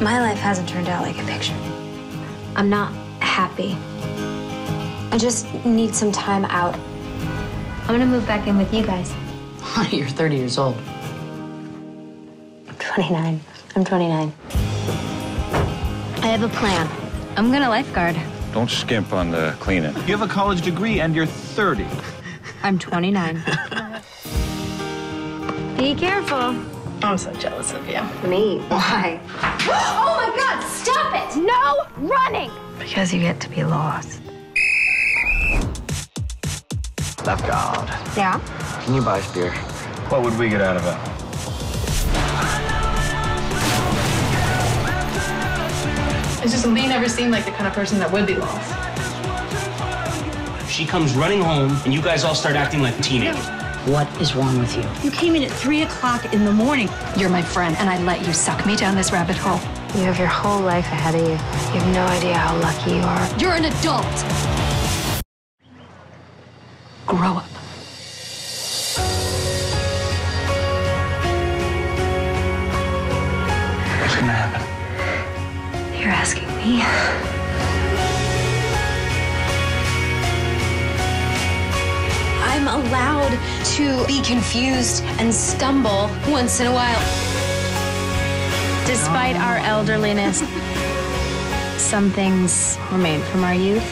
My life hasn't turned out like a picture. I'm not happy. I just need some time out. I'm gonna move back in with you guys. Honey, you're 30 years old. I'm 29. I'm 29. I have a plan. I'm gonna lifeguard. Don't skimp on the cleaning. You have a college degree and you're 30. I'm 29. Be careful. I'm so jealous of you. Me? Why? oh my god, stop it! No running! Because you get to be lost. Left guard. Yeah? Can you buy us beer? What would we get out of it? It's just Leigh never seemed like the kind of person that would be lost. She comes running home, and you guys all start acting like teenagers. What is wrong with you? You came in at 3 o'clock in the morning. You're my friend, and I let you suck me down this rabbit hole. You have your whole life ahead of you. You have no idea how lucky you are. You're an adult. Grow up. What's gonna happen? You're asking me? Allowed to be confused and stumble once in a while. Despite our elderliness, some things remain from our youth.